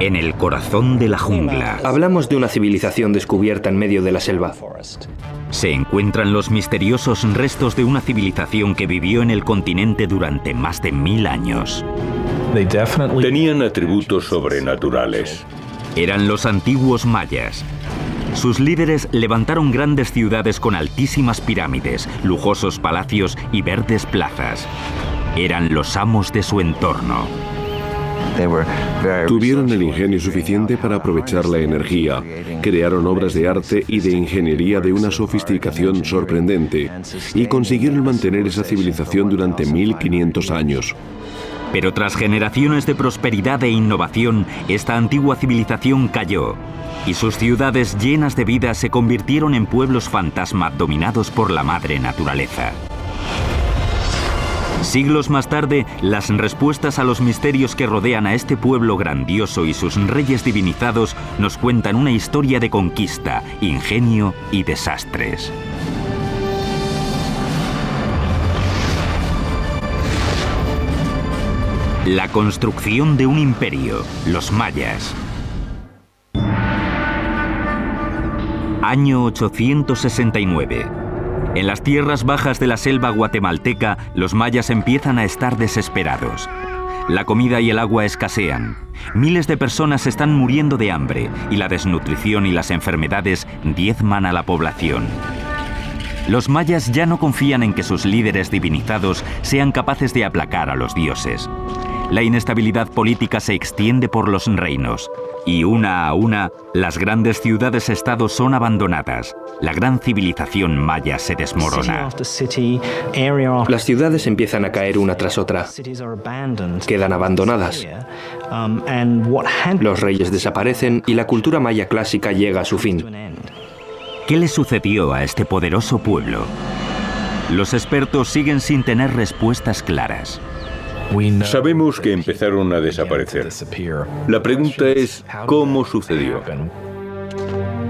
En el corazón de la jungla. Hablamos de una civilización descubierta en medio de la selva. Se encuentran los misteriosos restos de una civilización que vivió en el continente durante más de mil años. Tenían atributos sobrenaturales. Eran los antiguos mayas. Sus líderes levantaron grandes ciudades con altísimas pirámides, lujosos palacios y verdes plazas. Eran los amos de su entorno. Tuvieron el ingenio suficiente para aprovechar la energía, crearon obras de arte y de ingeniería de una sofisticación sorprendente y consiguieron mantener esa civilización durante 1500 años. Pero tras generaciones de prosperidad e innovación, esta antigua civilización cayó y sus ciudades llenas de vida se convirtieron en pueblos fantasma dominados por la madre naturaleza. Siglos más tarde, las respuestas a los misterios que rodean a este pueblo grandioso y sus reyes divinizados nos cuentan una historia de conquista, ingenio y desastres. La construcción de un imperio, los mayas. Año 869. En las tierras bajas de la selva guatemalteca, los mayas empiezan a estar desesperados. La comida y el agua escasean. Miles de personas están muriendo de hambre y la desnutrición y las enfermedades diezman a la población. Los mayas ya no confían en que sus líderes divinizados sean capaces de aplacar a los dioses. La inestabilidad política se extiende por los reinos y una a una las grandes ciudades-estados son abandonadas. La gran civilización maya se desmorona. Las ciudades empiezan a caer una tras otra. Quedan abandonadas. Los reyes desaparecen y la cultura maya clásica llega a su fin. ¿Qué le sucedió a este poderoso pueblo? Los expertos siguen sin tener respuestas claras. Sabemos que empezaron a desaparecer. La pregunta es, ¿cómo sucedió?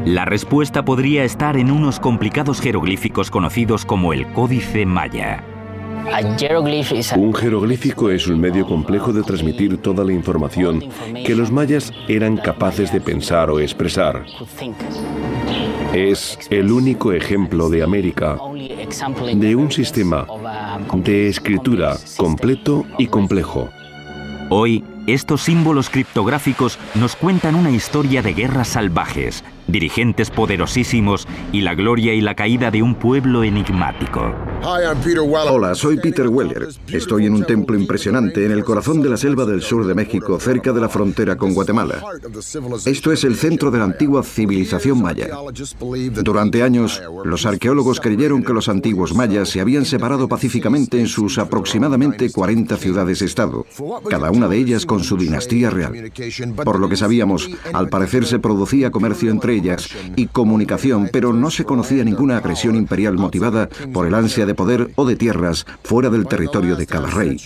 La respuesta podría estar en unos complicados jeroglíficos conocidos como el Códice Maya. Un jeroglífico es un medio complejo de transmitir toda la información que los mayas eran capaces de pensar o expresar. Es el único ejemplo de América de un sistema de escritura completo y complejo. Hoy, estos símbolos criptográficos nos cuentan una historia de guerras salvajes, dirigentes poderosísimos y la gloria y la caída de un pueblo enigmático. Hola, soy Peter Weller. Estoy en un templo impresionante en el corazón de la selva del sur de México, cerca de la frontera con Guatemala. Esto es el centro de la antigua civilización maya. Durante años, los arqueólogos creyeron que los antiguos mayas se habían separado pacíficamente en sus aproximadamente 40 ciudades-estado, cada una de ellas con su dinastía real. Por lo que sabíamos, al parecer se producía comercio entre ellas y comunicación, pero no se conocía ninguna agresión imperial motivada por el ansia de poder o de tierras fuera del territorio de cada rey.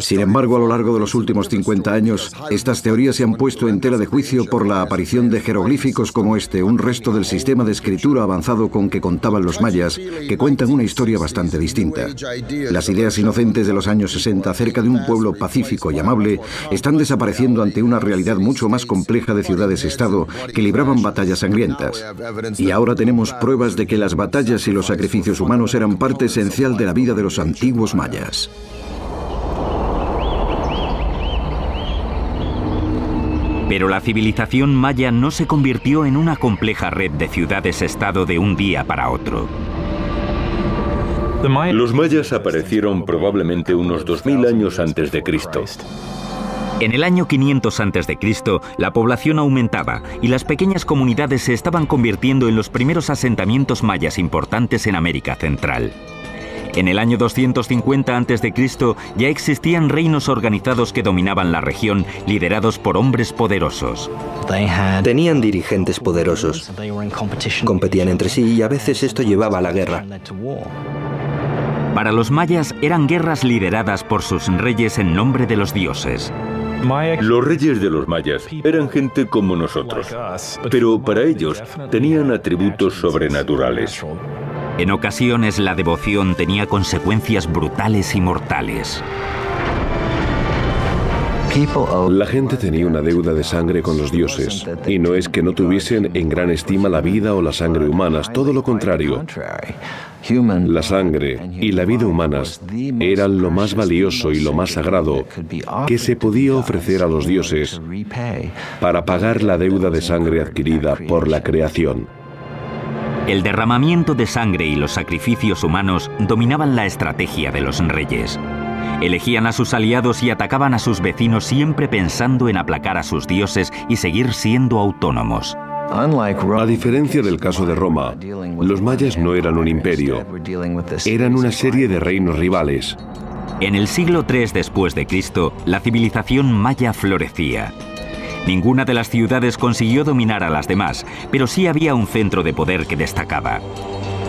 Sin embargo, a lo largo de los últimos 50 años, estas teorías se han puesto en tela de juicio por la aparición de jeroglíficos como este, un resto del sistema de escritura avanzado con que contaban los mayas, que cuentan una historia bastante distinta. Las ideas inocentes de los años 60 acerca de un pueblo pacífico y amable están desapareciendo ante una realidad mucho más compleja de ciudades-estado que libraban batallas sangrientas. Y ahora tenemos pruebas de que las batallas y los sacrificios humanos eran parte esencial de la vida de los antiguos mayas. Pero la civilización maya no se convirtió en una compleja red de ciudades-estado de un día para otro. Los mayas aparecieron probablemente unos 2000 años antes de Cristo. En el año 500 a.C., la población aumentaba y las pequeñas comunidades se estaban convirtiendo en los primeros asentamientos mayas importantes en América Central. En el año 250 a.C. ya existían reinos organizados que dominaban la región, liderados por hombres poderosos. Tenían dirigentes poderosos. Competían entre sí y a veces esto llevaba a la guerra. Para los mayas eran guerras lideradas por sus reyes en nombre de los dioses. Los reyes de los mayas eran gente como nosotros, pero para ellos tenían atributos sobrenaturales. En ocasiones la devoción tenía consecuencias brutales y mortales. La gente tenía una deuda de sangre con los dioses, y no es que no tuviesen en gran estima la vida o la sangre humanas, todo lo contrario. La sangre y la vida humanas eran lo más valioso y lo más sagrado que se podía ofrecer a los dioses para pagar la deuda de sangre adquirida por la creación. El derramamiento de sangre y los sacrificios humanos dominaban la estrategia de los reyes. Elegían a sus aliados y atacaban a sus vecinos siempre pensando en aplacar a sus dioses y seguir siendo autónomos. A diferencia del caso de Roma, los mayas no eran un imperio, eran una serie de reinos rivales. En el siglo III después de Cristo, la civilización maya florecía. Ninguna de las ciudades consiguió dominar a las demás, pero sí había un centro de poder que destacaba.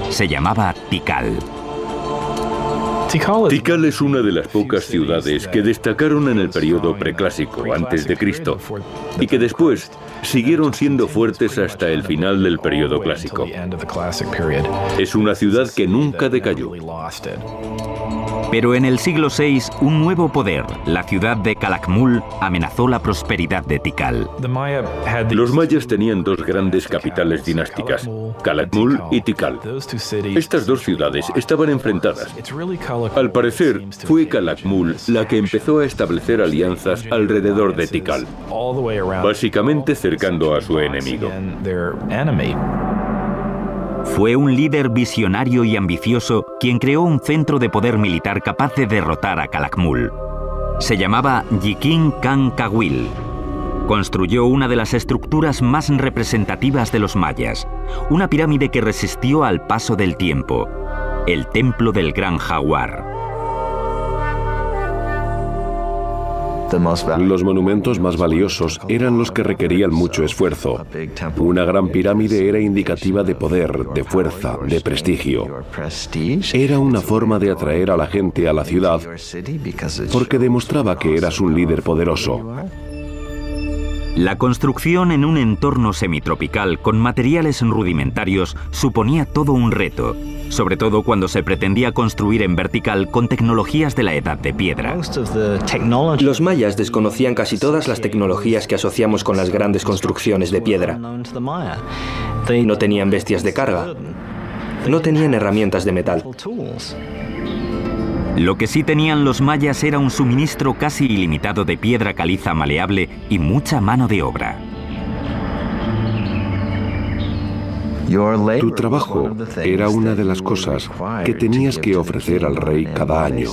Se llamaba Tikal. Tikal es una de las pocas ciudades que destacaron en el periodo preclásico antes de Cristo y que después siguieron siendo fuertes hasta el final del periodo clásico. Es una ciudad que nunca decayó. Pero en el siglo VI, un nuevo poder, la ciudad de Calakmul, amenazó la prosperidad de Tikal. Los mayas tenían dos grandes capitales dinásticas, Calakmul y Tikal. Estas dos ciudades estaban enfrentadas. Al parecer, fue Calakmul la que empezó a establecer alianzas alrededor de Tikal, básicamente cercando a su enemigo. Fue un líder visionario y ambicioso quien creó un centro de poder militar capaz de derrotar a Calakmul. Se llamaba Yikin Khan Kawil. Construyó una de las estructuras más representativas de los mayas, una pirámide que resistió al paso del tiempo, el Templo del Gran Jaguar. Los monumentos más valiosos eran los que requerían mucho esfuerzo. Una gran pirámide era indicativa de poder, de fuerza, de prestigio. Era una forma de atraer a la gente a la ciudad porque demostraba que eras un líder poderoso. La construcción en un entorno semitropical con materiales rudimentarios suponía todo un reto, sobre todo cuando se pretendía construir en vertical con tecnologías de la edad de piedra. Los mayas desconocían casi todas las tecnologías que asociamos con las grandes construcciones de piedra. No tenían bestias de carga. No tenían herramientas de metal. Lo que sí tenían los mayas era un suministro casi ilimitado de piedra caliza maleable y mucha mano de obra. Tu trabajo era una de las cosas que tenías que ofrecer al rey cada año.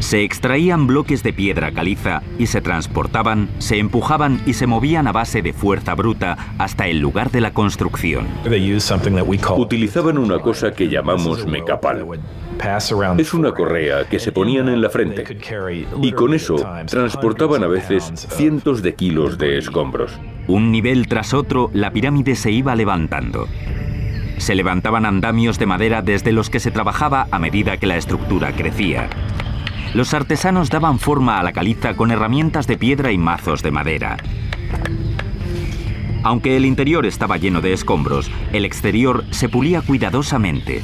Se extraían bloques de piedra caliza y se transportaban, se empujaban y se movían a base de fuerza bruta hasta el lugar de la construcción. Utilizaban una cosa que llamamos mecapal. Es una correa que se ponían en la frente y con eso transportaban a veces cientos de kilos de escombros. Un nivel tras otro, la pirámide se iba levantando. Se levantaban andamios de madera desde los que se trabajaba a medida que la estructura crecía. Los artesanos daban forma a la caliza con herramientas de piedra y mazos de madera. Aunque el interior estaba lleno de escombros, el exterior se pulía cuidadosamente.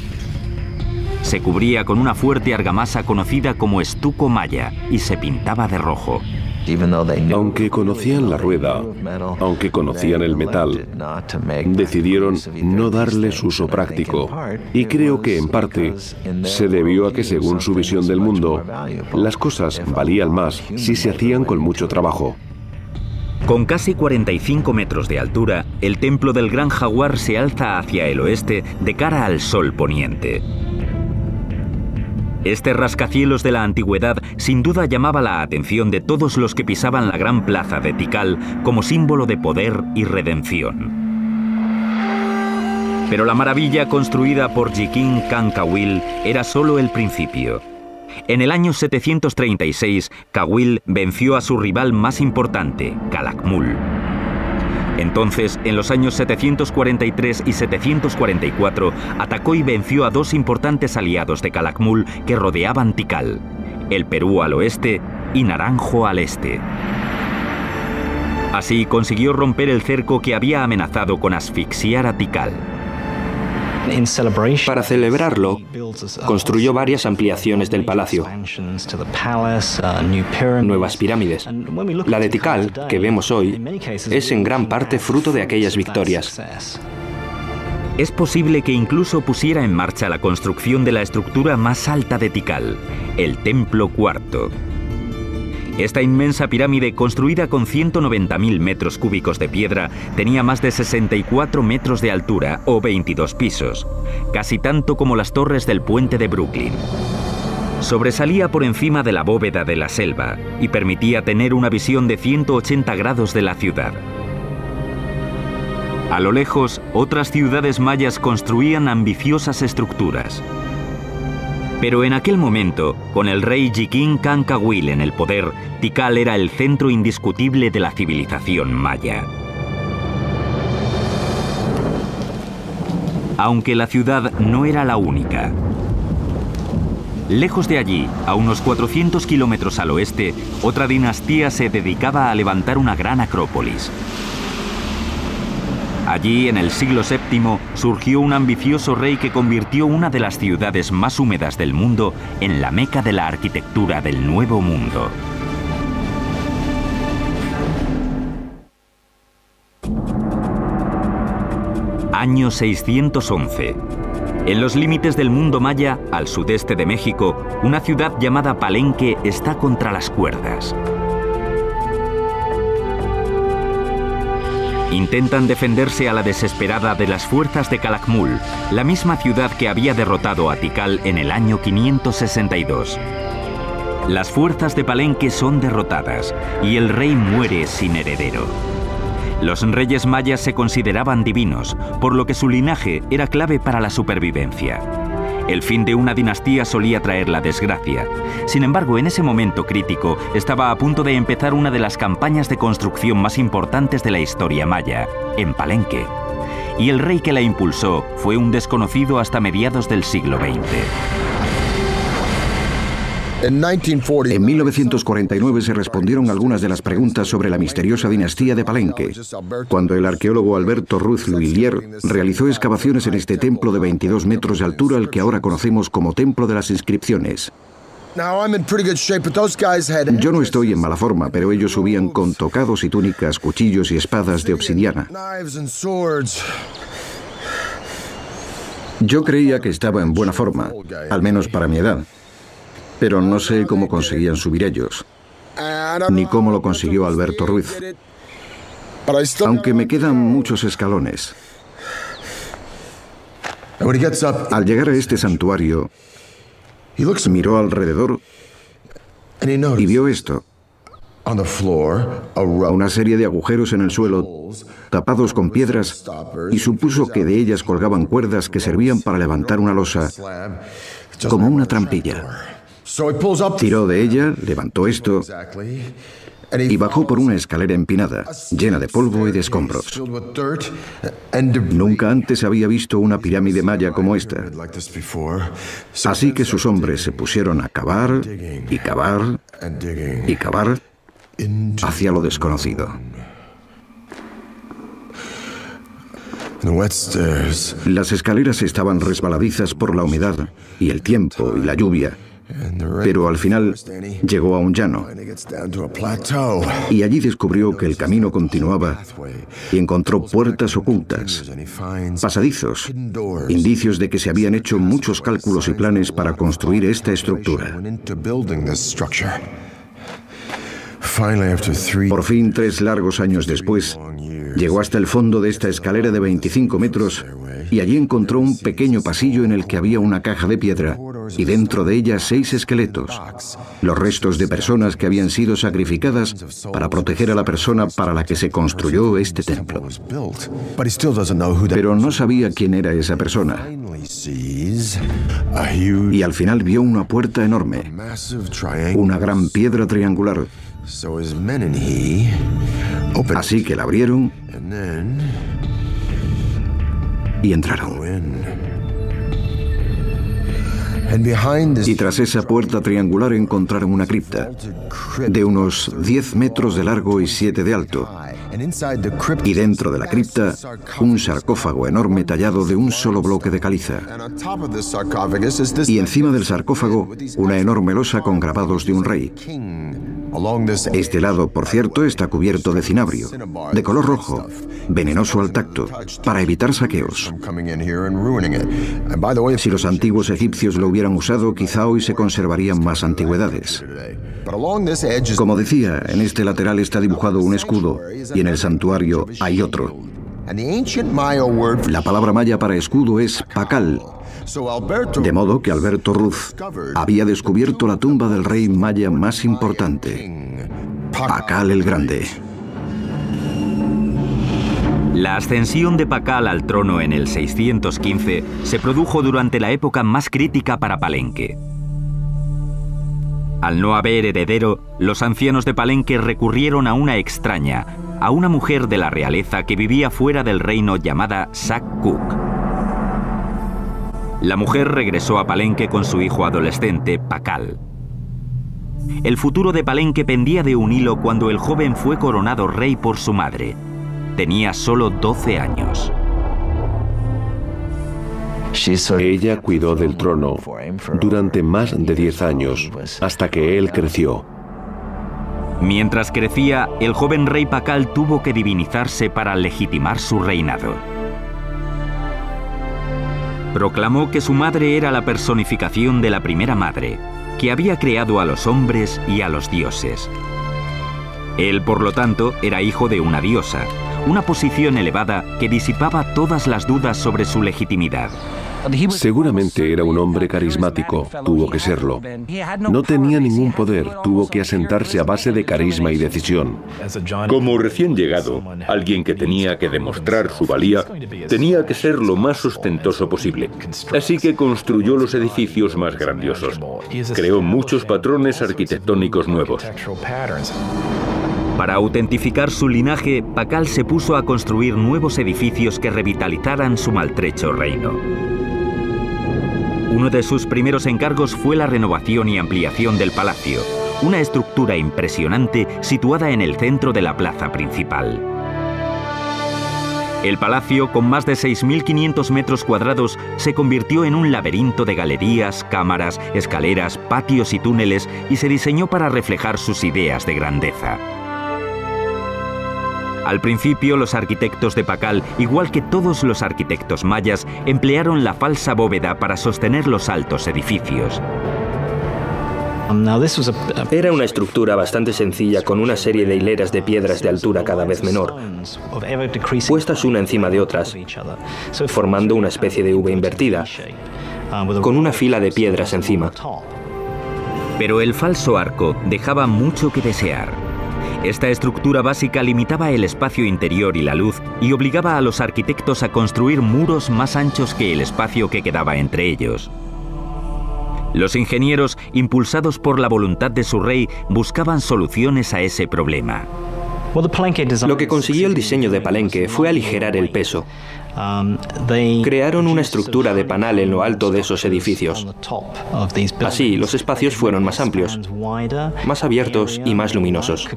Se cubría con una fuerte argamasa conocida como estuco maya y se pintaba de rojo. Aunque conocían la rueda, aunque conocían el metal, decidieron no darles uso práctico. Y creo que en parte se debió a que según su visión del mundo, las cosas valían más si se hacían con mucho trabajo. Con casi 45 metros de altura, el templo del Gran Jaguar se alza hacia el oeste de cara al sol poniente. Este rascacielos de la antigüedad sin duda llamaba la atención de todos los que pisaban la gran plaza de Tikal como símbolo de poder y redención. Pero la maravilla construida por Jikin Kawil era solo el principio. En el año 736, Kawil venció a su rival más importante, Calakmul. Entonces, en los años 743 y 744, atacó y venció a dos importantes aliados de Calakmul que rodeaban Tikal, el Perú al oeste y Naranjo al este. Así consiguió romper el cerco que había amenazado con asfixiar a Tikal. Para celebrarlo, construyó varias ampliaciones del palacio, nuevas pirámides. La de Tikal, que vemos hoy, es en gran parte fruto de aquellas victorias. Es posible que incluso pusiera en marcha la construcción de la estructura más alta de Tikal, el Templo Cuarto. Esta inmensa pirámide, construida con 190.000 metros cúbicos de piedra, tenía más de 64 metros de altura o 22 pisos, casi tanto como las torres del puente de Brooklyn. Sobresalía por encima de la bóveda de la selva y permitía tener una visión de 180 grados de la ciudad. A lo lejos, otras ciudades mayas construían ambiciosas estructuras. Pero en aquel momento, con el rey Jiquín Cancagüil en el poder, Tikal era el centro indiscutible de la civilización maya. Aunque la ciudad no era la única. Lejos de allí, a unos 400 kilómetros al oeste, otra dinastía se dedicaba a levantar una gran acrópolis. Allí, en el siglo VII, surgió un ambicioso rey que convirtió una de las ciudades más húmedas del mundo en la meca de la arquitectura del Nuevo Mundo. Año 611. En los límites del mundo maya, al sudeste de México, una ciudad llamada Palenque está contra las cuerdas. Intentan defenderse a la desesperada de las fuerzas de Calakmul, la misma ciudad que había derrotado a Tikal en el año 562. Las fuerzas de Palenque son derrotadas y el rey muere sin heredero. Los reyes mayas se consideraban divinos, por lo que su linaje era clave para la supervivencia. El fin de una dinastía solía traer la desgracia. Sin embargo, en ese momento crítico estaba a punto de empezar una de las campañas de construcción más importantes de la historia maya, en Palenque. Y el rey que la impulsó fue un desconocido hasta mediados del siglo XX. En 1949 se respondieron algunas de las preguntas sobre la misteriosa dinastía de Palenque, cuando el arqueólogo Alberto Ruiz Luillier realizó excavaciones en este templo de 22 metros de altura, el que ahora conocemos como Templo de las Inscripciones. Yo no estoy en mala forma, pero ellos subían con tocados y túnicas, cuchillos y espadas de obsidiana. Yo creía que estaba en buena forma, al menos para mi edad pero no sé cómo conseguían subir ellos, ni cómo lo consiguió Alberto Ruiz. Aunque me quedan muchos escalones. Al llegar a este santuario, miró alrededor y vio esto. Una serie de agujeros en el suelo, tapados con piedras, y supuso que de ellas colgaban cuerdas que servían para levantar una losa, como una trampilla. Tiró de ella, levantó esto y bajó por una escalera empinada, llena de polvo y de escombros. Nunca antes había visto una pirámide maya como esta. Así que sus hombres se pusieron a cavar y cavar y cavar hacia lo desconocido. Las escaleras estaban resbaladizas por la humedad y el tiempo y la lluvia pero al final llegó a un llano y allí descubrió que el camino continuaba y encontró puertas ocultas, pasadizos, indicios de que se habían hecho muchos cálculos y planes para construir esta estructura. Por fin, tres largos años después, llegó hasta el fondo de esta escalera de 25 metros y allí encontró un pequeño pasillo en el que había una caja de piedra y dentro de ella seis esqueletos, los restos de personas que habían sido sacrificadas para proteger a la persona para la que se construyó este templo. Pero no sabía quién era esa persona. Y al final vio una puerta enorme, una gran piedra triangular. Así que la abrieron y entraron. Y tras esa puerta triangular encontraron una cripta de unos 10 metros de largo y 7 de alto. Y dentro de la cripta, un sarcófago enorme tallado de un solo bloque de caliza. Y encima del sarcófago, una enorme losa con grabados de un rey. Este lado, por cierto, está cubierto de cinabrio, de color rojo, venenoso al tacto, para evitar saqueos. Si los antiguos egipcios lo hubieran usado, quizá hoy se conservarían más antigüedades. Como decía, en este lateral está dibujado un escudo y en el santuario hay otro. La palabra maya para escudo es pacal, de modo que Alberto Ruz había descubierto la tumba del rey maya más importante, Pacal el Grande. La ascensión de Pacal al trono en el 615 se produjo durante la época más crítica para Palenque. Al no haber heredero, los ancianos de Palenque recurrieron a una extraña, a una mujer de la realeza que vivía fuera del reino llamada Sak Kuk. La mujer regresó a Palenque con su hijo adolescente, Pacal. El futuro de Palenque pendía de un hilo cuando el joven fue coronado rey por su madre. Tenía solo 12 años. Ella cuidó del trono durante más de 10 años, hasta que él creció. Mientras crecía, el joven rey Pacal tuvo que divinizarse para legitimar su reinado proclamó que su madre era la personificación de la primera madre, que había creado a los hombres y a los dioses. Él, por lo tanto, era hijo de una diosa, una posición elevada que disipaba todas las dudas sobre su legitimidad. Seguramente era un hombre carismático, tuvo que serlo. No tenía ningún poder, tuvo que asentarse a base de carisma y decisión. Como recién llegado, alguien que tenía que demostrar su valía, tenía que ser lo más ostentoso posible. Así que construyó los edificios más grandiosos. Creó muchos patrones arquitectónicos nuevos. Para autentificar su linaje, Pacal se puso a construir nuevos edificios que revitalizaran su maltrecho reino. Uno de sus primeros encargos fue la renovación y ampliación del palacio, una estructura impresionante situada en el centro de la plaza principal. El palacio, con más de 6.500 metros cuadrados, se convirtió en un laberinto de galerías, cámaras, escaleras, patios y túneles y se diseñó para reflejar sus ideas de grandeza. Al principio, los arquitectos de Pacal, igual que todos los arquitectos mayas, emplearon la falsa bóveda para sostener los altos edificios. Era una estructura bastante sencilla con una serie de hileras de piedras de altura cada vez menor, puestas una encima de otras, formando una especie de V invertida, con una fila de piedras encima. Pero el falso arco dejaba mucho que desear. Esta estructura básica limitaba el espacio interior y la luz y obligaba a los arquitectos a construir muros más anchos que el espacio que quedaba entre ellos. Los ingenieros, impulsados por la voluntad de su rey, buscaban soluciones a ese problema. Lo que consiguió el diseño de Palenque fue aligerar el peso. Um, Crearon una estructura de panal en lo alto de esos edificios. Así, los espacios fueron más amplios, más abiertos y más luminosos.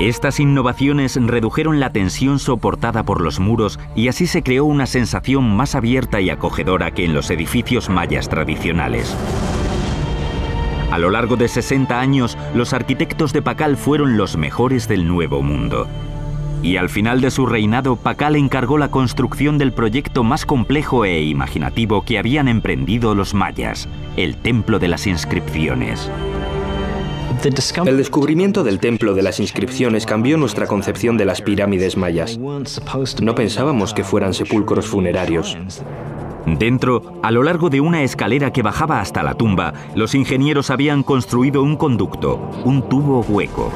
Estas innovaciones redujeron la tensión soportada por los muros y así se creó una sensación más abierta y acogedora que en los edificios mayas tradicionales. A lo largo de 60 años, los arquitectos de Pacal fueron los mejores del Nuevo Mundo. Y al final de su reinado, Pacal encargó la construcción del proyecto más complejo e imaginativo que habían emprendido los mayas, el Templo de las Inscripciones. El descubrimiento del Templo de las Inscripciones cambió nuestra concepción de las pirámides mayas. No pensábamos que fueran sepulcros funerarios. Dentro, a lo largo de una escalera que bajaba hasta la tumba, los ingenieros habían construido un conducto, un tubo hueco.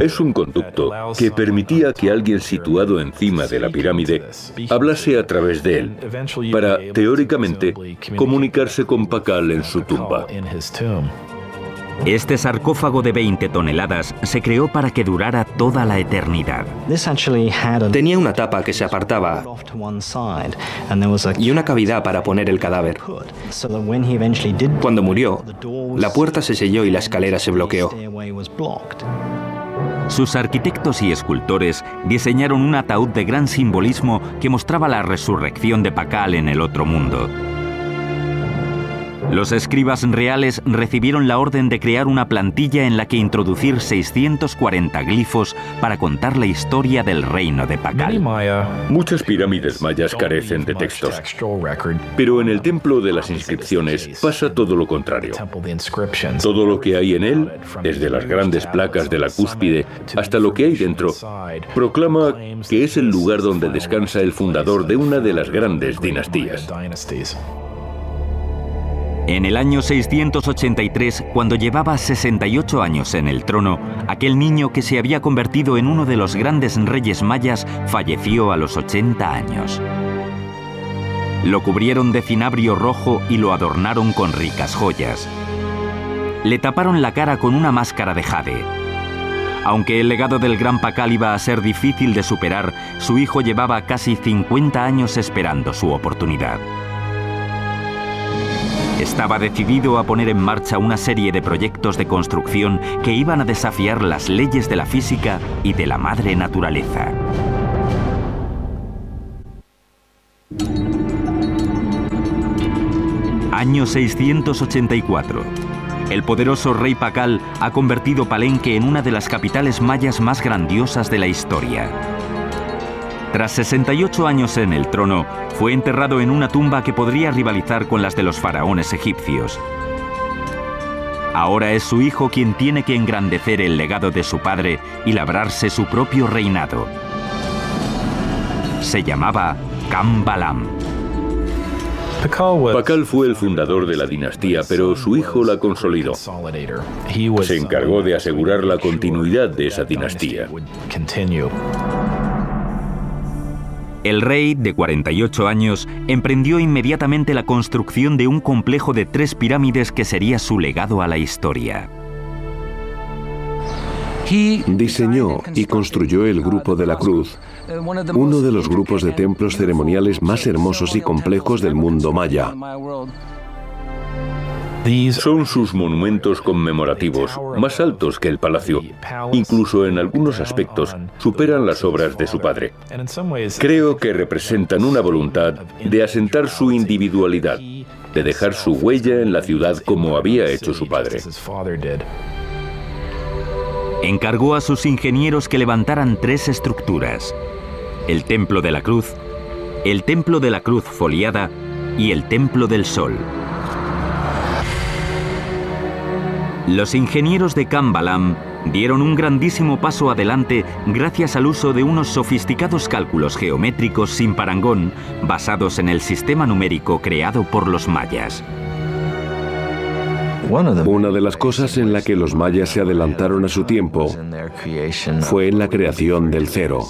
Es un conducto que permitía que alguien situado encima de la pirámide hablase a través de él, para, teóricamente, comunicarse con Pakal en su tumba. Este sarcófago de 20 toneladas se creó para que durara toda la eternidad. Tenía una tapa que se apartaba y una cavidad para poner el cadáver. Cuando murió, la puerta se selló y la escalera se bloqueó. Sus arquitectos y escultores diseñaron un ataúd de gran simbolismo que mostraba la resurrección de Pacal en el otro mundo. Los escribas reales recibieron la orden de crear una plantilla en la que introducir 640 glifos para contar la historia del reino de Pacal. Muchas pirámides mayas carecen de textos, pero en el templo de las inscripciones pasa todo lo contrario. Todo lo que hay en él, desde las grandes placas de la cúspide hasta lo que hay dentro, proclama que es el lugar donde descansa el fundador de una de las grandes dinastías. En el año 683, cuando llevaba 68 años en el trono, aquel niño que se había convertido en uno de los grandes reyes mayas falleció a los 80 años. Lo cubrieron de cinabrio rojo y lo adornaron con ricas joyas. Le taparon la cara con una máscara de jade. Aunque el legado del gran Pacal iba a ser difícil de superar, su hijo llevaba casi 50 años esperando su oportunidad. Estaba decidido a poner en marcha una serie de proyectos de construcción que iban a desafiar las leyes de la física y de la madre naturaleza. Año 684. El poderoso rey Pacal ha convertido Palenque en una de las capitales mayas más grandiosas de la historia. Tras 68 años en el trono, fue enterrado en una tumba que podría rivalizar con las de los faraones egipcios. Ahora es su hijo quien tiene que engrandecer el legado de su padre y labrarse su propio reinado. Se llamaba Kambalam. Pakal fue el fundador de la dinastía, pero su hijo la consolidó. Se encargó de asegurar la continuidad de esa dinastía. El rey, de 48 años, emprendió inmediatamente la construcción de un complejo de tres pirámides que sería su legado a la historia. Diseñó y construyó el Grupo de la Cruz, uno de los grupos de templos ceremoniales más hermosos y complejos del mundo maya. Son sus monumentos conmemorativos más altos que el palacio. Incluso en algunos aspectos superan las obras de su padre. Creo que representan una voluntad de asentar su individualidad, de dejar su huella en la ciudad como había hecho su padre. Encargó a sus ingenieros que levantaran tres estructuras. El Templo de la Cruz, el Templo de la Cruz foliada y el Templo del Sol. Los ingenieros de Kambalam dieron un grandísimo paso adelante gracias al uso de unos sofisticados cálculos geométricos sin parangón basados en el sistema numérico creado por los mayas. Una de las cosas en la que los mayas se adelantaron a su tiempo fue en la creación del cero.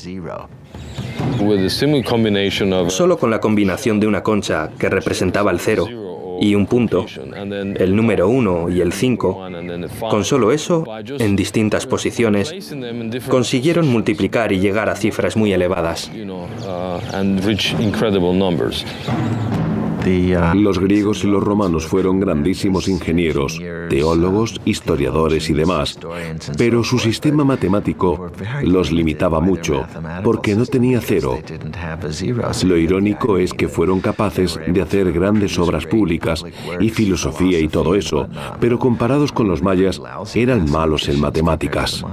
Solo con la combinación de una concha que representaba el cero y un punto, el número 1 y el 5, con solo eso, en distintas posiciones, consiguieron multiplicar y llegar a cifras muy elevadas. Los griegos y los romanos fueron grandísimos ingenieros, teólogos, historiadores y demás, pero su sistema matemático los limitaba mucho porque no tenía cero. Lo irónico es que fueron capaces de hacer grandes obras públicas y filosofía y todo eso, pero comparados con los mayas eran malos en matemáticas.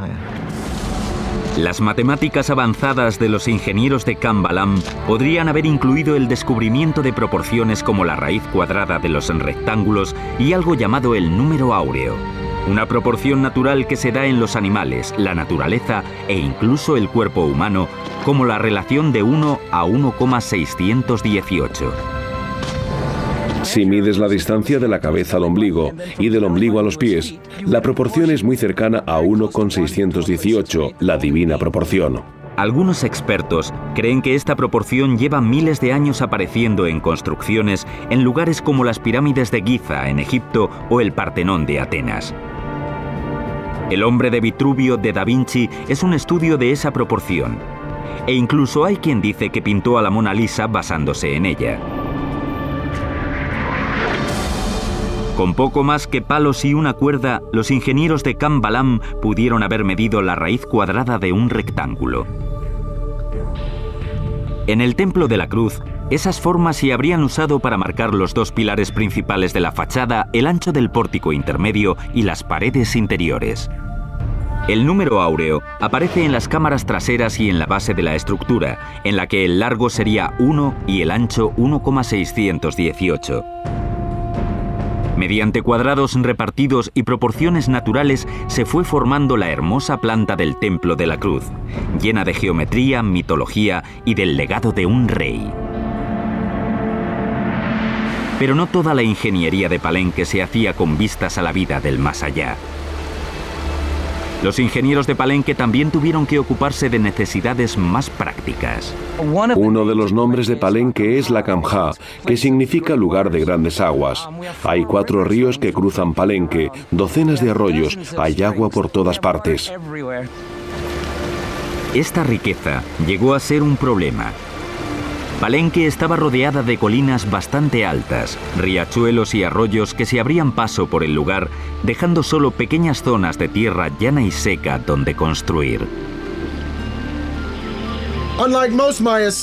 Las matemáticas avanzadas de los ingenieros de Kambalam podrían haber incluido el descubrimiento de proporciones como la raíz cuadrada de los rectángulos y algo llamado el número áureo, una proporción natural que se da en los animales, la naturaleza e incluso el cuerpo humano, como la relación de 1 a 1,618. Si mides la distancia de la cabeza al ombligo y del ombligo a los pies, la proporción es muy cercana a 1,618, la divina proporción. Algunos expertos creen que esta proporción lleva miles de años apareciendo en construcciones en lugares como las pirámides de Giza en Egipto o el Partenón de Atenas. El hombre de Vitruvio de Da Vinci es un estudio de esa proporción. E incluso hay quien dice que pintó a la Mona Lisa basándose en ella. Con poco más que palos y una cuerda, los ingenieros de Cambalam pudieron haber medido la raíz cuadrada de un rectángulo. En el Templo de la Cruz, esas formas se habrían usado para marcar los dos pilares principales de la fachada, el ancho del pórtico intermedio y las paredes interiores. El número áureo aparece en las cámaras traseras y en la base de la estructura, en la que el largo sería 1 y el ancho 1,618. Mediante cuadrados repartidos y proporciones naturales se fue formando la hermosa planta del Templo de la Cruz, llena de geometría, mitología y del legado de un rey. Pero no toda la ingeniería de Palenque se hacía con vistas a la vida del más allá. Los ingenieros de Palenque también tuvieron que ocuparse de necesidades más prácticas. Uno de los nombres de Palenque es la Camjá, que significa lugar de grandes aguas. Hay cuatro ríos que cruzan Palenque, docenas de arroyos, hay agua por todas partes. Esta riqueza llegó a ser un problema, Palenque estaba rodeada de colinas bastante altas, riachuelos y arroyos que se abrían paso por el lugar, dejando solo pequeñas zonas de tierra llana y seca donde construir.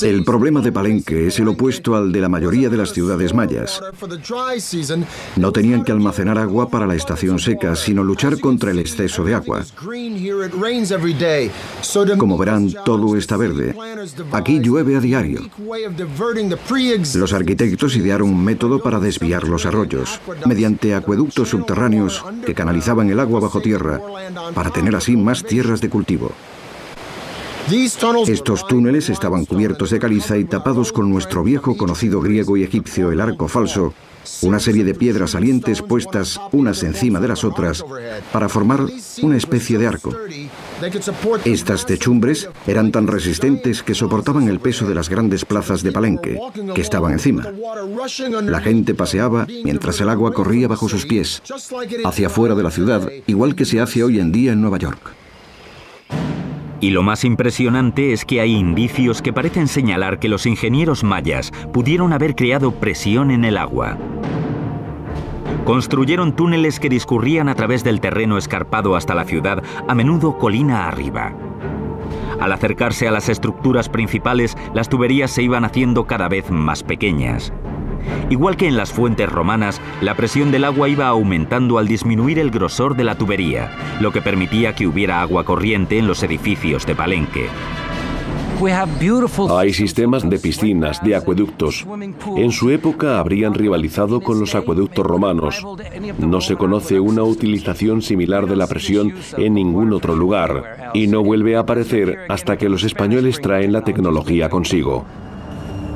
El problema de Palenque es el opuesto al de la mayoría de las ciudades mayas. No tenían que almacenar agua para la estación seca, sino luchar contra el exceso de agua. Como verán, todo está verde. Aquí llueve a diario. Los arquitectos idearon un método para desviar los arroyos, mediante acueductos subterráneos que canalizaban el agua bajo tierra, para tener así más tierras de cultivo. Estos túneles estaban cubiertos de caliza y tapados con nuestro viejo conocido griego y egipcio, el arco falso, una serie de piedras salientes puestas unas encima de las otras para formar una especie de arco. Estas techumbres eran tan resistentes que soportaban el peso de las grandes plazas de Palenque, que estaban encima. La gente paseaba mientras el agua corría bajo sus pies, hacia afuera de la ciudad, igual que se hace hoy en día en Nueva York. Y lo más impresionante es que hay indicios que parecen señalar que los ingenieros mayas pudieron haber creado presión en el agua. Construyeron túneles que discurrían a través del terreno escarpado hasta la ciudad, a menudo colina arriba. Al acercarse a las estructuras principales, las tuberías se iban haciendo cada vez más pequeñas. Igual que en las fuentes romanas, la presión del agua iba aumentando al disminuir el grosor de la tubería, lo que permitía que hubiera agua corriente en los edificios de Palenque. Hay sistemas de piscinas, de acueductos. En su época habrían rivalizado con los acueductos romanos. No se conoce una utilización similar de la presión en ningún otro lugar y no vuelve a aparecer hasta que los españoles traen la tecnología consigo.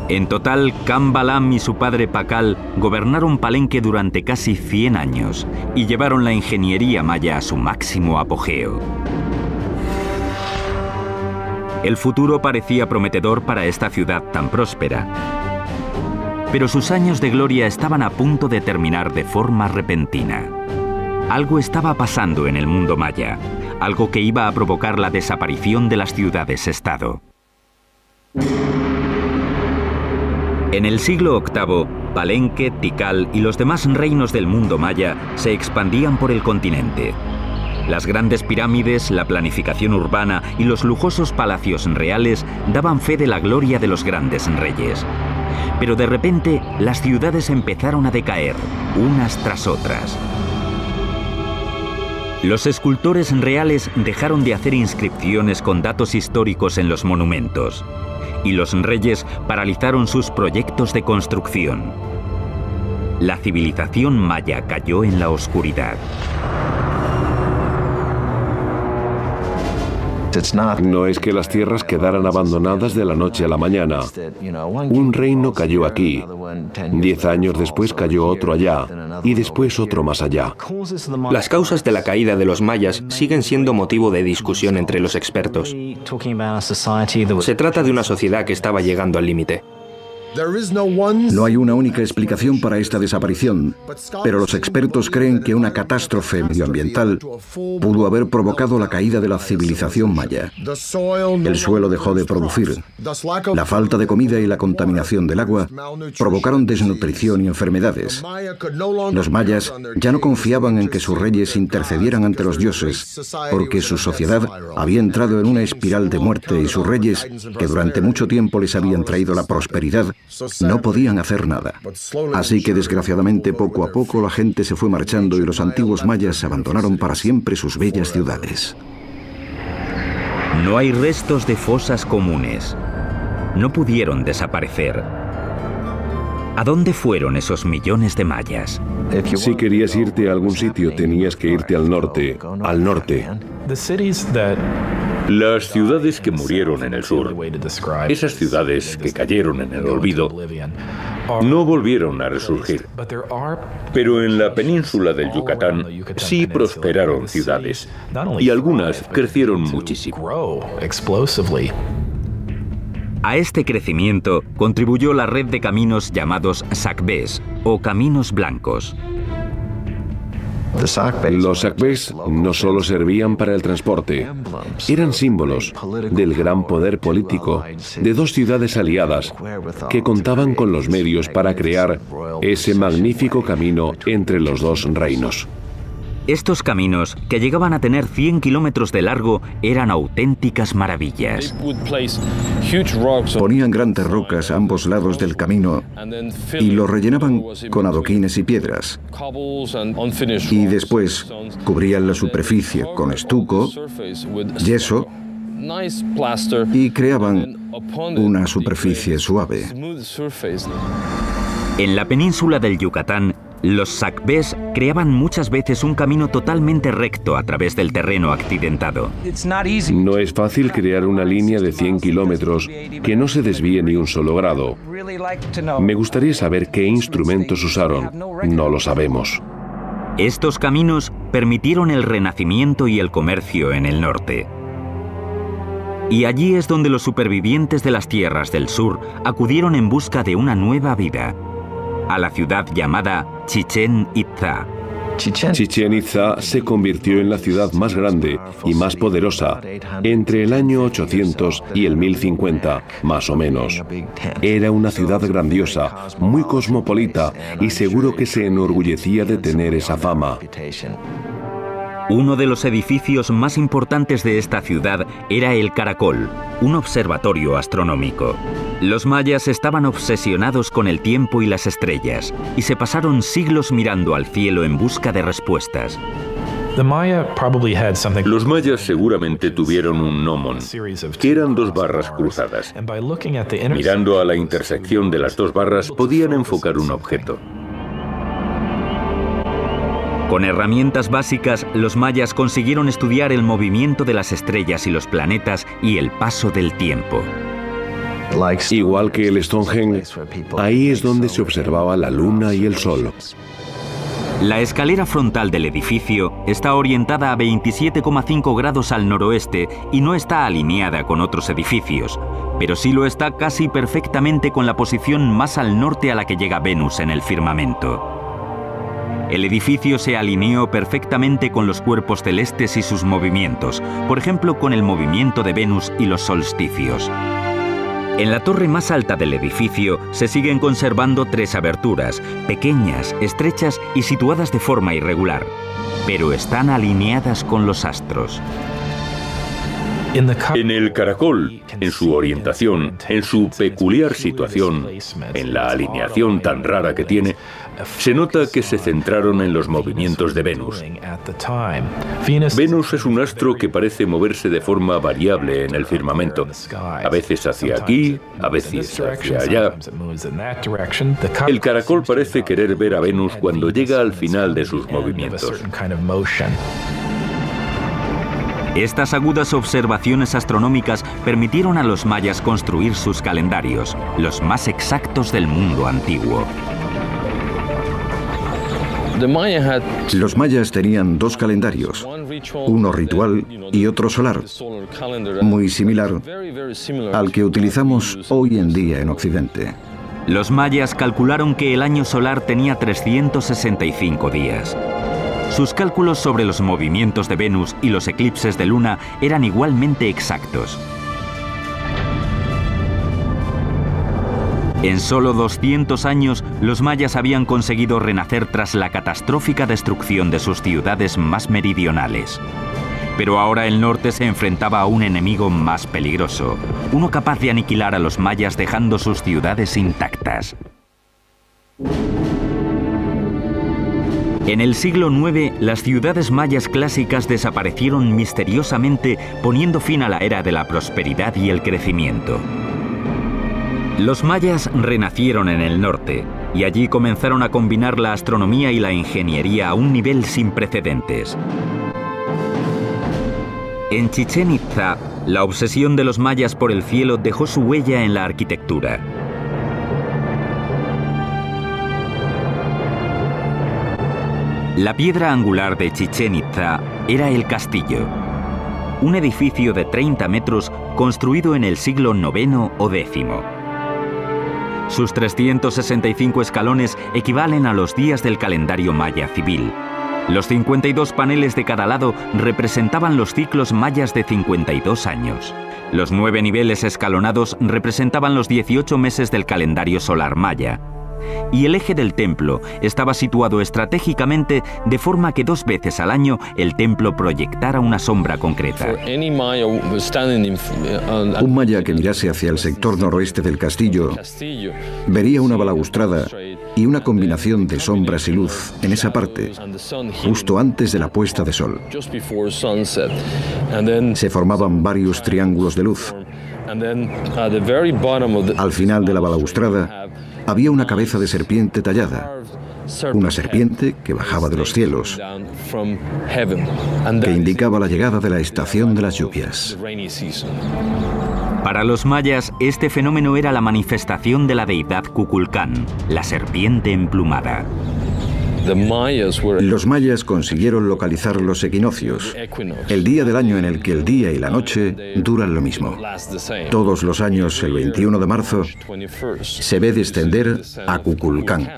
En total, Cambalam y su padre Pacal gobernaron Palenque durante casi 100 años y llevaron la ingeniería maya a su máximo apogeo. El futuro parecía prometedor para esta ciudad tan próspera. Pero sus años de gloria estaban a punto de terminar de forma repentina. Algo estaba pasando en el mundo maya, algo que iba a provocar la desaparición de las ciudades-estado. En el siglo VIII, Palenque, Tikal y los demás reinos del mundo maya se expandían por el continente. Las grandes pirámides, la planificación urbana y los lujosos palacios reales daban fe de la gloria de los grandes reyes. Pero de repente las ciudades empezaron a decaer, unas tras otras. Los escultores reales dejaron de hacer inscripciones con datos históricos en los monumentos y los reyes paralizaron sus proyectos de construcción. La civilización maya cayó en la oscuridad. No es que las tierras quedaran abandonadas de la noche a la mañana. Un reino cayó aquí, diez años después cayó otro allá y después otro más allá. Las causas de la caída de los mayas siguen siendo motivo de discusión entre los expertos. Se trata de una sociedad que estaba llegando al límite. No hay una única explicación para esta desaparición, pero los expertos creen que una catástrofe medioambiental pudo haber provocado la caída de la civilización. maya. El suelo dejó de producir. La falta de comida y la contaminación del agua provocaron desnutrición y enfermedades. Los mayas ya no confiaban en que sus reyes intercedieran ante los dioses, porque su sociedad había entrado en una espiral de muerte y sus reyes, que durante mucho tiempo les habían traído la prosperidad, no podían hacer nada. Así que desgraciadamente poco a poco la gente se fue marchando y los antiguos mayas abandonaron para siempre sus bellas ciudades. No hay restos de fosas comunes. No pudieron desaparecer. ¿A dónde fueron esos millones de mayas? Si querías irte a algún sitio, tenías que irte al norte, al norte. Las ciudades que murieron en el sur, esas ciudades que cayeron en el olvido, no volvieron a resurgir. Pero en la península del Yucatán sí prosperaron ciudades y algunas crecieron muchísimo. A este crecimiento contribuyó la red de caminos llamados sacbés o caminos blancos. Los sacbés no solo servían para el transporte, eran símbolos del gran poder político de dos ciudades aliadas que contaban con los medios para crear ese magnífico camino entre los dos reinos. Estos caminos, que llegaban a tener 100 kilómetros de largo, eran auténticas maravillas. Ponían grandes rocas a ambos lados del camino y lo rellenaban con adoquines y piedras. Y después cubrían la superficie con estuco, yeso y creaban una superficie suave. En la península del Yucatán, los sacbés creaban muchas veces un camino totalmente recto a través del terreno accidentado. No es fácil crear una línea de 100 kilómetros que no se desvíe ni un solo grado. Me gustaría saber qué instrumentos usaron. No lo sabemos. Estos caminos permitieron el renacimiento y el comercio en el norte. Y allí es donde los supervivientes de las tierras del sur acudieron en busca de una nueva vida a la ciudad llamada Chichen Itza. Chichen Itza se convirtió en la ciudad más grande y más poderosa entre el año 800 y el 1050, más o menos. Era una ciudad grandiosa, muy cosmopolita y seguro que se enorgullecía de tener esa fama. Uno de los edificios más importantes de esta ciudad era el Caracol, un observatorio astronómico. Los mayas estaban obsesionados con el tiempo y las estrellas, y se pasaron siglos mirando al cielo en busca de respuestas. Los mayas seguramente tuvieron un gnomon, que eran dos barras cruzadas. Mirando a la intersección de las dos barras podían enfocar un objeto. Con herramientas básicas, los mayas consiguieron estudiar el movimiento de las estrellas y los planetas y el paso del tiempo. Igual que el Stonehenge, ahí es donde se observaba la luna y el sol. La escalera frontal del edificio está orientada a 27,5 grados al noroeste y no está alineada con otros edificios, pero sí lo está casi perfectamente con la posición más al norte a la que llega Venus en el firmamento. El edificio se alineó perfectamente con los cuerpos celestes y sus movimientos, por ejemplo con el movimiento de Venus y los solsticios. En la torre más alta del edificio se siguen conservando tres aberturas, pequeñas, estrechas y situadas de forma irregular, pero están alineadas con los astros. En el caracol, en su orientación, en su peculiar situación, en la alineación tan rara que tiene, se nota que se centraron en los movimientos de Venus. Venus es un astro que parece moverse de forma variable en el firmamento, a veces hacia aquí, a veces hacia allá. El caracol parece querer ver a Venus cuando llega al final de sus movimientos. Estas agudas observaciones astronómicas permitieron a los mayas construir sus calendarios, los más exactos del mundo antiguo. Los mayas tenían dos calendarios, uno ritual y otro solar, muy similar al que utilizamos hoy en día en Occidente. Los mayas calcularon que el año solar tenía 365 días. Sus cálculos sobre los movimientos de Venus y los eclipses de luna eran igualmente exactos. En solo 200 años, los mayas habían conseguido renacer tras la catastrófica destrucción de sus ciudades más meridionales. Pero ahora el norte se enfrentaba a un enemigo más peligroso, uno capaz de aniquilar a los mayas dejando sus ciudades intactas. En el siglo IX, las ciudades mayas clásicas desaparecieron misteriosamente, poniendo fin a la era de la prosperidad y el crecimiento. Los mayas renacieron en el norte y allí comenzaron a combinar la astronomía y la ingeniería a un nivel sin precedentes. En Chichen Itza, la obsesión de los mayas por el cielo dejó su huella en la arquitectura. La piedra angular de Chichen Itza era el castillo, un edificio de 30 metros construido en el siglo IX o X. Sus 365 escalones equivalen a los días del calendario maya civil. Los 52 paneles de cada lado representaban los ciclos mayas de 52 años. Los nueve niveles escalonados representaban los 18 meses del calendario solar maya y el eje del templo estaba situado estratégicamente de forma que dos veces al año el templo proyectara una sombra concreta. Un maya que mirase hacia el sector noroeste del castillo vería una balaustrada y una combinación de sombras y luz en esa parte, justo antes de la puesta de sol. Se formaban varios triángulos de luz. Al final de la balaustrada había una cabeza de serpiente tallada, una serpiente que bajaba de los cielos, que indicaba la llegada de la estación de las lluvias. Para los mayas, este fenómeno era la manifestación de la deidad Kukulcán, la serpiente emplumada. Los mayas consiguieron localizar los equinoccios, el día del año en el que el día y la noche duran lo mismo. Todos los años, el 21 de marzo, se ve descender a Kukulcán.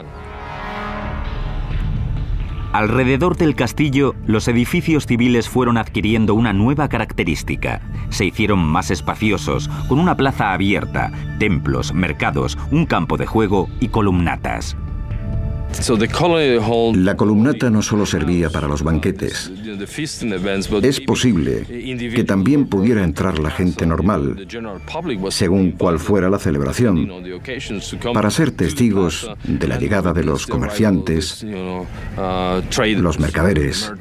Alrededor del castillo, los edificios civiles fueron adquiriendo una nueva característica. Se hicieron más espaciosos, con una plaza abierta, templos, mercados, un campo de juego y columnatas. La columnata no solo servía para los banquetes. Es posible que también pudiera entrar la gente normal, según cual fuera la celebración, para ser testigos de la llegada de los comerciantes, los mercaderes.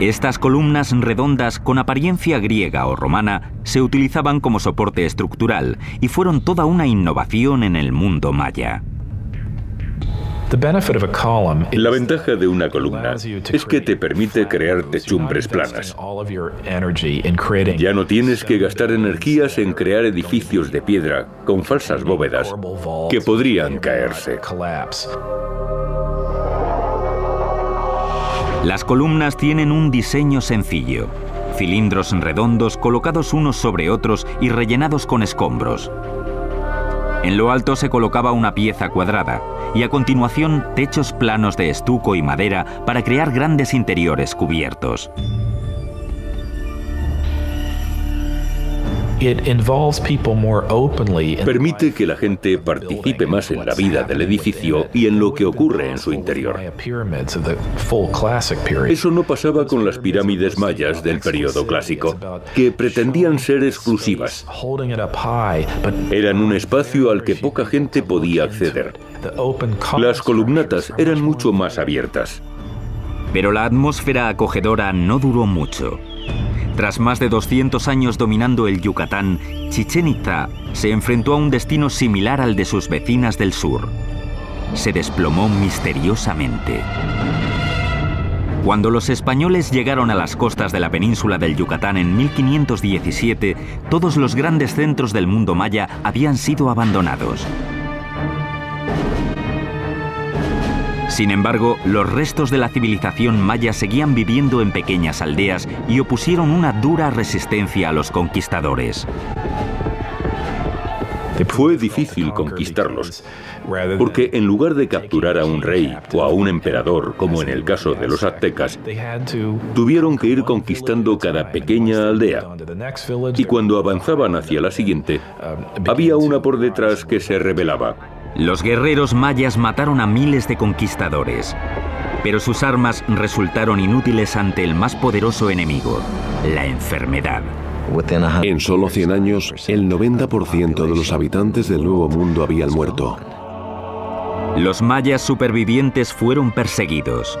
Estas columnas redondas con apariencia griega o romana se utilizaban como soporte estructural y fueron toda una innovación en el mundo maya. La ventaja de una columna es que te permite crear techumbres planas. Ya no tienes que gastar energías en crear edificios de piedra con falsas bóvedas que podrían caerse. Las columnas tienen un diseño sencillo, cilindros redondos colocados unos sobre otros y rellenados con escombros. En lo alto se colocaba una pieza cuadrada y a continuación techos planos de estuco y madera para crear grandes interiores cubiertos. Permite que la gente participe más en la vida del edificio y en lo que ocurre en su interior. Eso no pasaba con las pirámides mayas del periodo clásico, que pretendían ser exclusivas. Eran un espacio al que poca gente podía acceder. Las columnatas eran mucho más abiertas. Pero la atmósfera acogedora no duró mucho. Tras más de 200 años dominando el Yucatán, Chichen Itza se enfrentó a un destino similar al de sus vecinas del sur. Se desplomó misteriosamente. Cuando los españoles llegaron a las costas de la península del Yucatán en 1517, todos los grandes centros del mundo maya habían sido abandonados. Sin embargo, los restos de la civilización maya seguían viviendo en pequeñas aldeas y opusieron una dura resistencia a los conquistadores. Fue difícil conquistarlos, porque en lugar de capturar a un rey o a un emperador, como en el caso de los aztecas, tuvieron que ir conquistando cada pequeña aldea. Y cuando avanzaban hacia la siguiente, había una por detrás que se rebelaba. Los guerreros mayas mataron a miles de conquistadores, pero sus armas resultaron inútiles ante el más poderoso enemigo, la enfermedad. En solo 100 años, el 90% de los habitantes del Nuevo Mundo habían muerto. Los mayas supervivientes fueron perseguidos.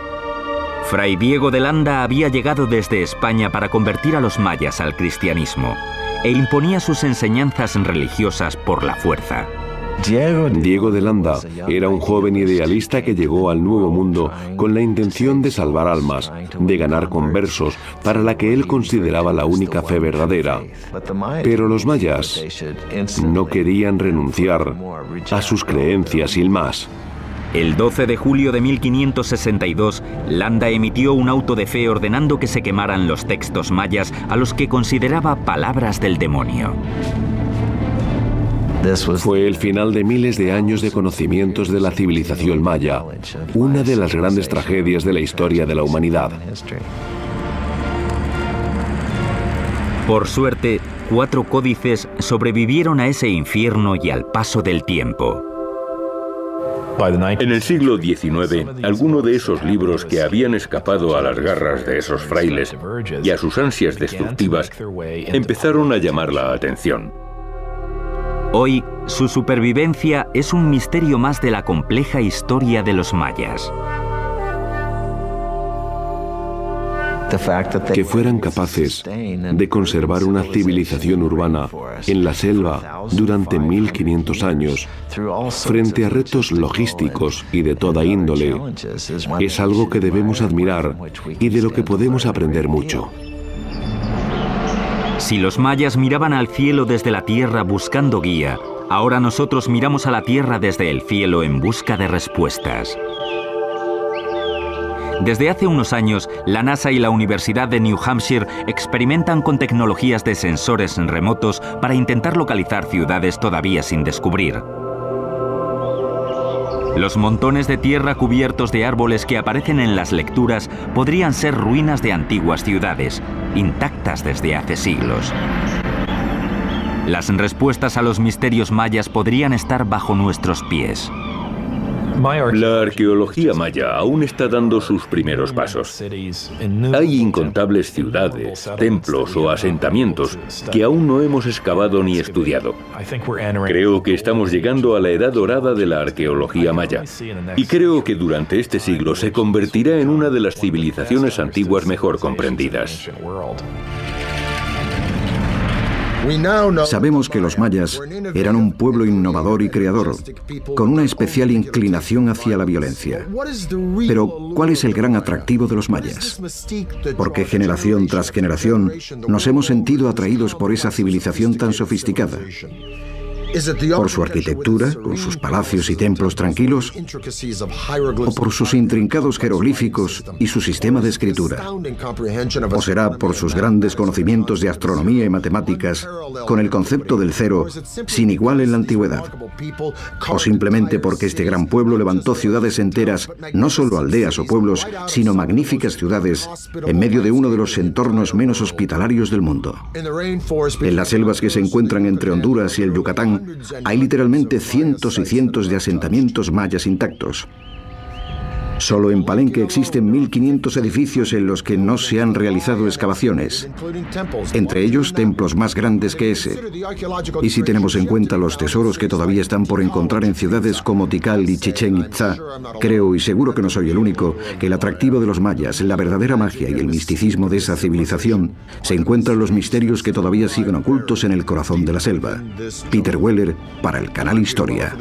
Fray Diego de Landa había llegado desde España para convertir a los mayas al cristianismo e imponía sus enseñanzas religiosas por la fuerza. Diego de Landa era un joven idealista que llegó al Nuevo Mundo con la intención de salvar almas, de ganar conversos, para la que él consideraba la única fe verdadera. Pero los mayas no querían renunciar a sus creencias y más. El 12 de julio de 1562, Landa emitió un auto de fe ordenando que se quemaran los textos mayas a los que consideraba palabras del demonio. Fue el final de miles de años de conocimientos de la civilización maya, una de las grandes tragedias de la historia de la humanidad. Por suerte, cuatro códices sobrevivieron a ese infierno y al paso del tiempo. En el siglo XIX, algunos de esos libros que habían escapado a las garras de esos frailes y a sus ansias destructivas empezaron a llamar la atención. Hoy, su supervivencia es un misterio más de la compleja historia de los mayas. Que fueran capaces de conservar una civilización urbana en la selva durante 1500 años, frente a retos logísticos y de toda índole, es algo que debemos admirar y de lo que podemos aprender mucho. Si los mayas miraban al cielo desde la tierra buscando guía, ahora nosotros miramos a la tierra desde el cielo en busca de respuestas. Desde hace unos años, la NASA y la Universidad de New Hampshire experimentan con tecnologías de sensores remotos para intentar localizar ciudades todavía sin descubrir. Los montones de tierra cubiertos de árboles que aparecen en las lecturas podrían ser ruinas de antiguas ciudades, intactas desde hace siglos. Las respuestas a los misterios mayas podrían estar bajo nuestros pies. La arqueología maya aún está dando sus primeros pasos. Hay incontables ciudades, templos o asentamientos que aún no hemos excavado ni estudiado. Creo que estamos llegando a la edad dorada de la arqueología maya y creo que durante este siglo se convertirá en una de las civilizaciones antiguas mejor comprendidas. Sabemos que los mayas eran un pueblo innovador y creador, con una especial inclinación hacia la violencia. Pero, ¿cuál es el gran atractivo de los mayas? Porque generación tras generación nos hemos sentido atraídos por esa civilización tan sofisticada por su arquitectura, con sus palacios y templos tranquilos, o por sus intrincados jeroglíficos y su sistema de escritura, o será por sus grandes conocimientos de astronomía y matemáticas, con el concepto del cero sin igual en la antigüedad, o simplemente porque este gran pueblo levantó ciudades enteras, no solo aldeas o pueblos, sino magníficas ciudades, en medio de uno de los entornos menos hospitalarios del mundo. En las selvas que se encuentran entre Honduras y el Yucatán, hay literalmente cientos y cientos de asentamientos mayas intactos. Solo en Palenque existen 1.500 edificios en los que no se han realizado excavaciones, entre ellos templos más grandes que ese. Y si tenemos en cuenta los tesoros que todavía están por encontrar en ciudades como Tikal y Chichen Itza, creo y seguro que no soy el único, que el atractivo de los mayas, la verdadera magia y el misticismo de esa civilización se encuentran los misterios que todavía siguen ocultos en el corazón de la selva. Peter Weller para el canal Historia.